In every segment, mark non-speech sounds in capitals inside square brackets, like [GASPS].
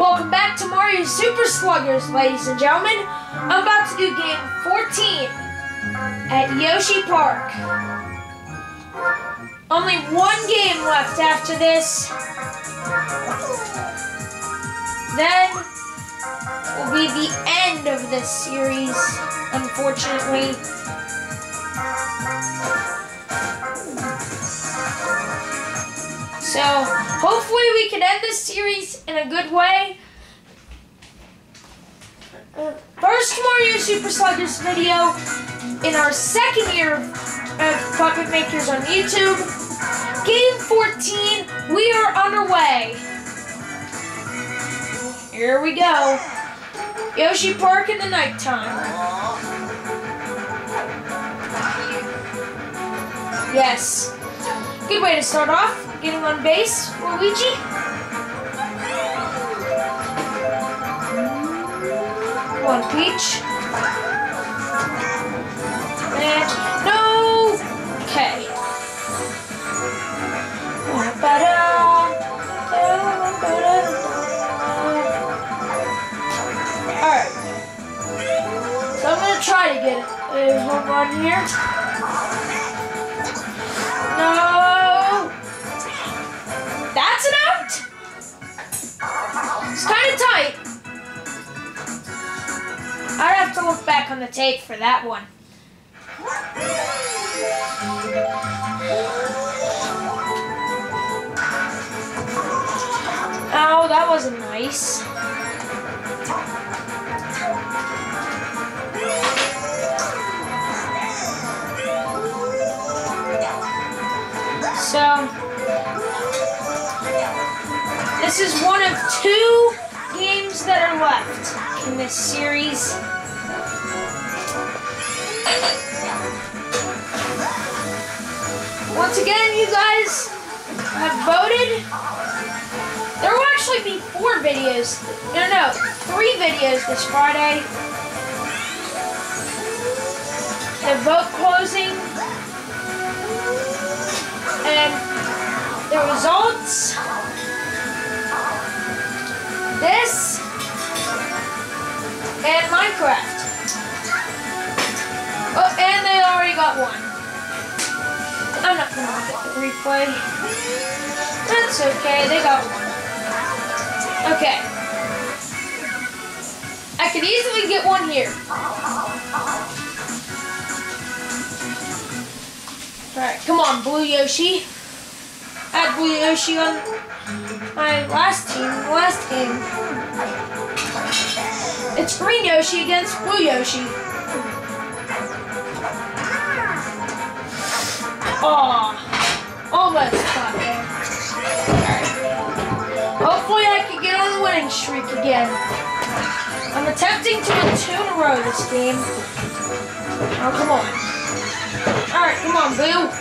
Welcome back to Mario Super Sluggers, ladies and gentlemen. I'm about to do game 14 at Yoshi Park. Only one game left after this. Then will be the end of this series, unfortunately. So, hopefully we can end this series in a good way. First Mario Super Sluggers video in our second year of Puppet Makers on YouTube. Game 14, we are underway. Here we go. Yoshi Park in the nighttime. Yes. Good way to start off. Getting on base, Luigi. Come on, Peach. And no. Okay. Alright. So I'm gonna try to get a home run here. Look back on the tape for that one. Oh, that wasn't nice. So, this is one of two games that are left in this series. Once again, you guys have voted. There will actually be four videos. No, no, three videos this Friday. The vote closing and the results. This and Minecraft. Oh, and they already got one. I'm not gonna look at the replay. That's okay, they got one. Okay. I could easily get one here. Alright, come on, Blue Yoshi. I had Blue Yoshi on my last team, last game. It's Green Yoshi against Blue Yoshi. Aw, almost there. Alright. Hopefully I can get on the winning streak again. I'm attempting to win two in a row this game. Oh, come on. Alright, come on, Boo.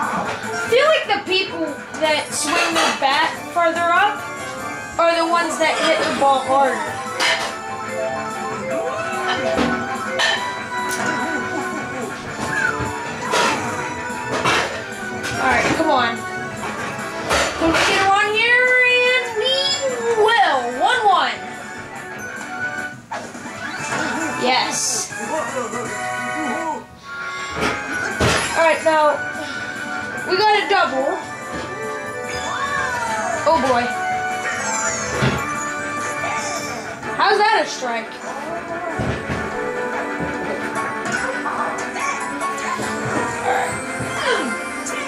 I feel like the people that swing their bat further up are the ones that hit the ball harder. Alright, come on. Get her on here? And we will. 1 1. Yes. Alright, now we got a double. Oh boy. That a strike?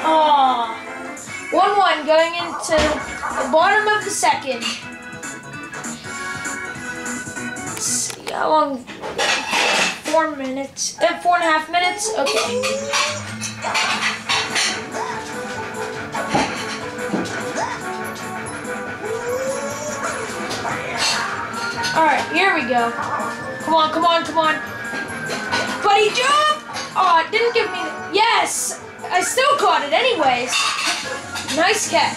Aw. 1 1 going into the bottom of the second. Let's see how long. Four minutes. Uh, four and a half minutes? Okay. Alright, here we go. Come on, come on, come on. Buddy jump! Aw, oh, it didn't give me... Yes! I still caught it anyways. Nice catch.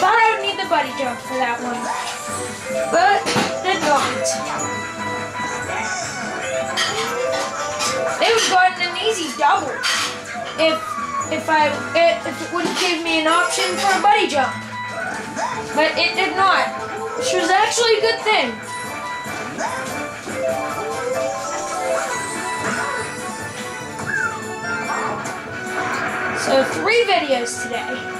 Thought I would need the buddy jump for that one. But, did not. It would have gotten an easy double if if I if it wouldn't give me an option for a buddy jump. But it did not. Which was actually a good thing. So three videos today.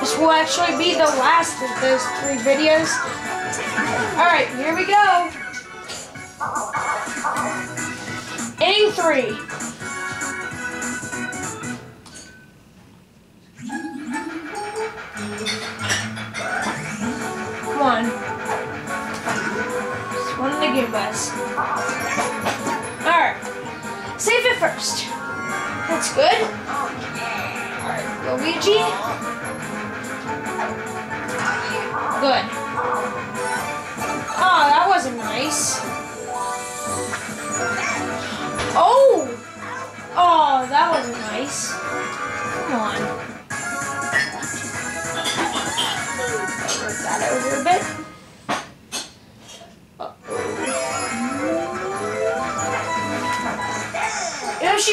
This will actually be the last of those three videos. Alright, here we go. Inning three. Us. Alright. Save it first. That's good. Alright, Luigi. Good. Oh, that wasn't nice. Oh! Oh, that wasn't nice. Come on. Move that over a bit.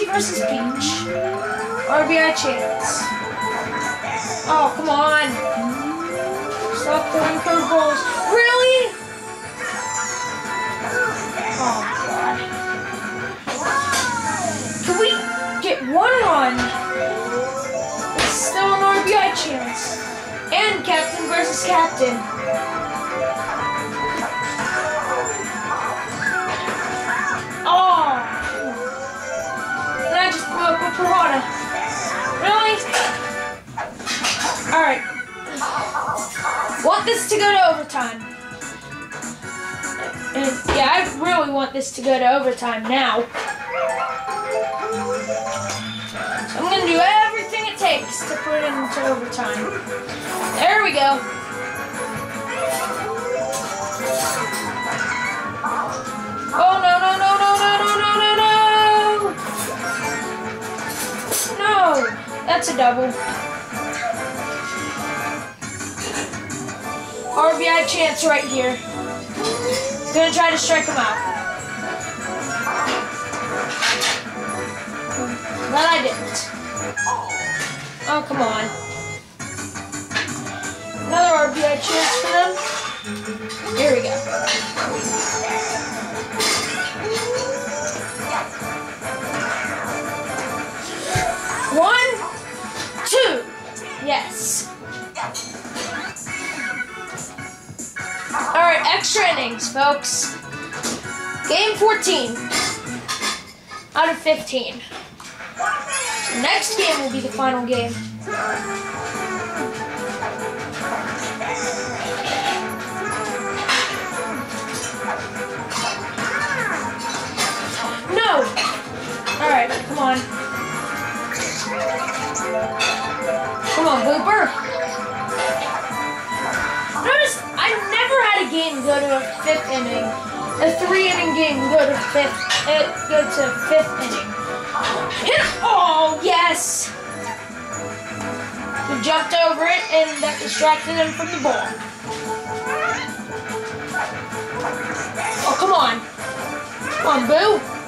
Versus Peach. RBI chance. Oh, come on. Stop throwing curveballs. Really? Oh, God. Can we get one run? It's still an RBI chance. And captain versus captain. Want this to go to overtime. Yeah, I really want this to go to overtime now. I'm gonna do everything it takes to put it into overtime. There we go. Oh no no no no no no no no no! No! That's a double. RBI chance right here. Gonna try to strike him out. But I didn't. Oh, come on. Another RBI chance for them. Here we go. Folks. Game 14 out of 15. Next game will be the final game. No! Alright, come on. Come on, Booper. Game go to a fifth inning. A three inning game go to fifth it go to fifth inning. Oh yes! He jumped over it and that distracted him from the ball. Oh come on. Come on, Boo.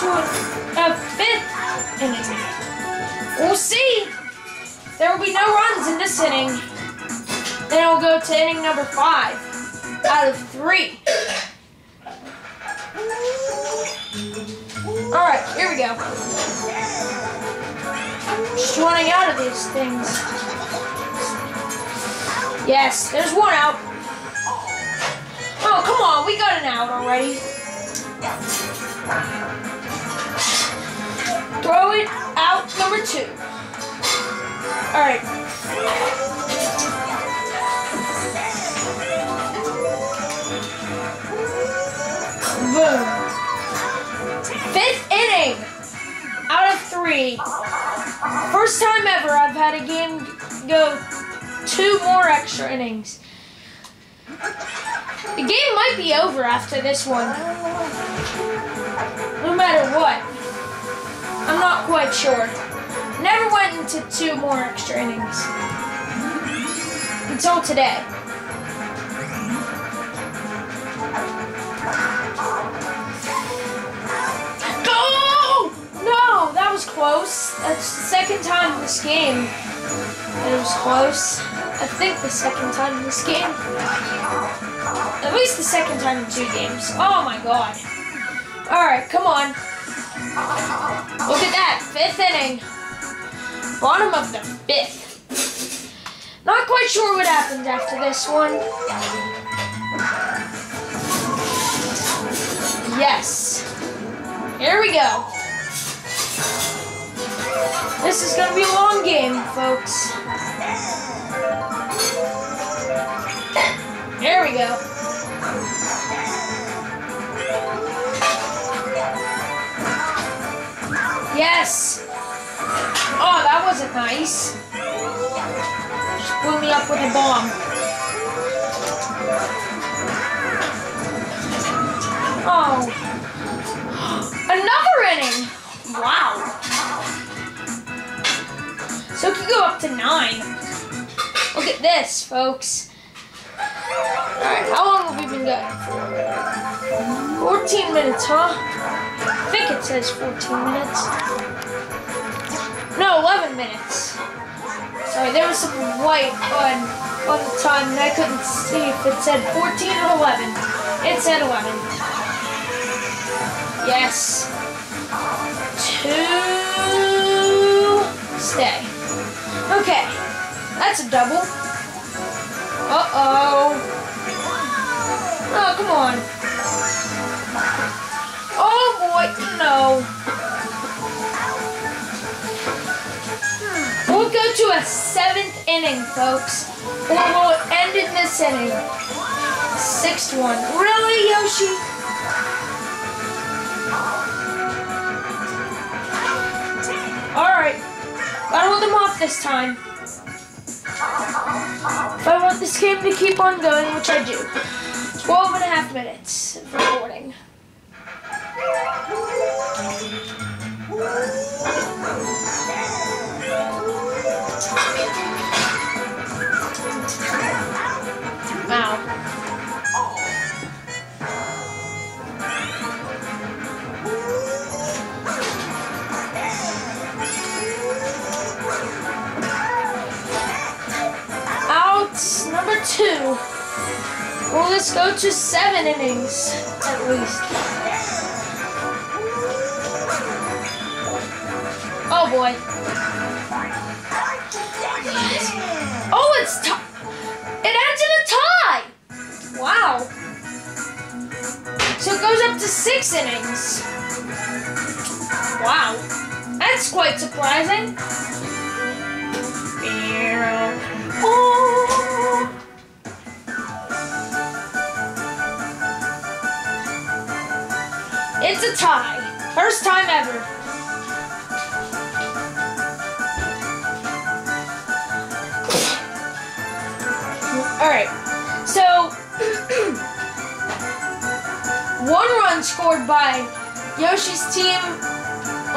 To a, a fifth inning? We'll see. There will be no runs in this inning. Then it'll go to inning number five out of three. Alright, here we go. Just running out of these things. Yes, there's one out. Oh, come on, we got an out already. Throw it out number two. Alright. Boom. Fifth inning out of three. First time ever I've had a game go two more extra innings. The game might be over after this one. No matter what. I'm not quite sure. Never went into two more extra innings. Until today. Go! No, that was close. That's the second time in this game. It was close. I think the second time in this game. At least the second time in two games. Oh my god. Alright, come on. Look at that. Fifth inning. Bottom of the fifth. Not quite sure what happens after this one. Yes. Here we go. This is gonna be a long game, folks. There we go. Yes. Oh, that wasn't nice. Just blew me up with a bomb. Oh. [GASPS] Another inning. Wow. So it could go up to nine. Look at this, folks. Alright, how long have we been going for? 14 minutes, huh? I think it says 14 minutes. No, 11 minutes. Sorry, there was some white on, on the time and I couldn't see if it said 14 or 11. It said 11. Yes. Two. Stay. Okay. That's a double. Uh-oh. Oh, come on. Hmm. We'll go to a seventh inning, folks. Or we'll end in this inning. Sixth one. Really, Yoshi? Alright. Gotta hold them off this time. If I want this game to keep on going, which I do. 12 and a half minutes of recording. Number two. Well, let's go to seven innings at least. Oh boy. Oh, it's. It ends in a tie. Wow. So it goes up to six innings. Wow. That's quite surprising. Oh. It's a tie. First time ever. Run scored by Yoshi's team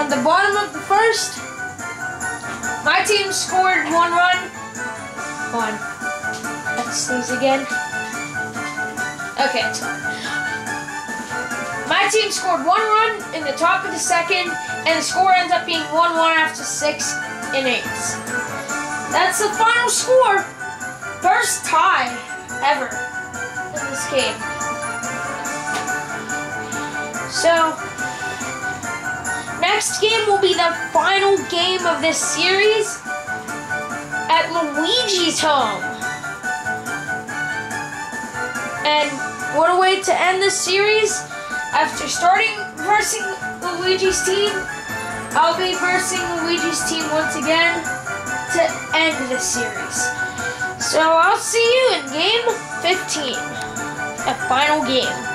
on the bottom of the first. My team scored one run. Hold on. Let's sneeze again. Okay, it's gone. My team scored one run in the top of the second, and the score ends up being 1 1 after six innings. That's the final score. First tie ever in this game. So, next game will be the final game of this series at Luigi's home. And what a way to end this series. After starting versing Luigi's team, I'll be versing Luigi's team once again to end this series. So I'll see you in game 15, a final game.